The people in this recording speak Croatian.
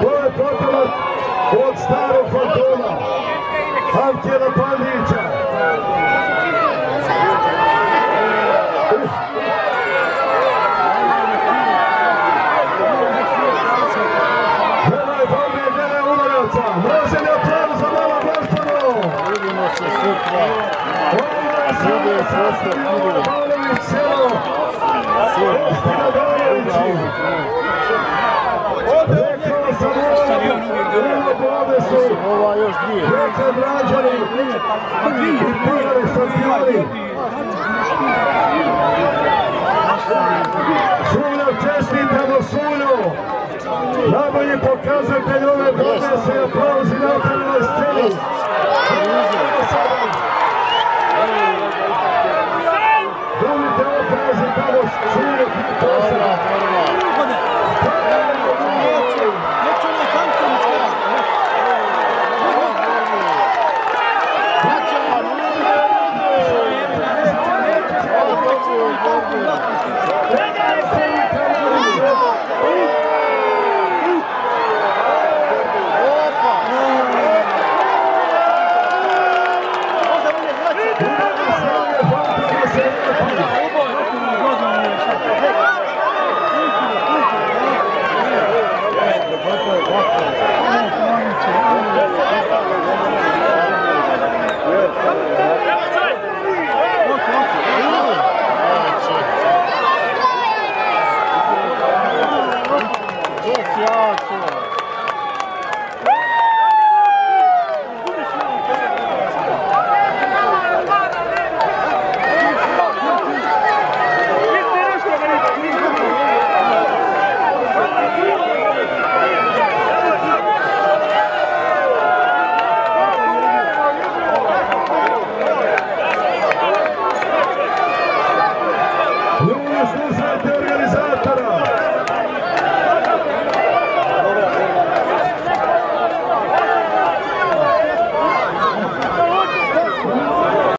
To je potomak od starog fantoma. Hamkjela Pandića. Vidimo se sutra. Ovo je samo sastav Jovan Pavlović, selo. Ova još dvije. I prvi šampioni. Suljo, čestitamo Sulju. Najbolji pokazatelj ove godine se aplauzi na otvorenoj sceni. Dios